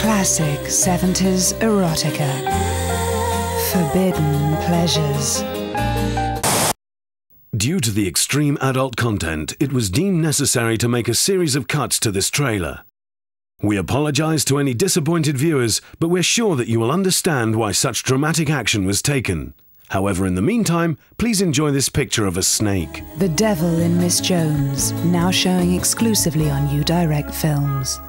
Classic 70s erotica. Forbidden pleasures. Due to the extreme adult content, it was deemed necessary to make a series of cuts to this trailer. We apologize to any disappointed viewers, but we're sure that you will understand why such dramatic action was taken. However, in the meantime, please enjoy this picture of a snake. The Devil in Miss Jones, now showing exclusively on U-Direct Films.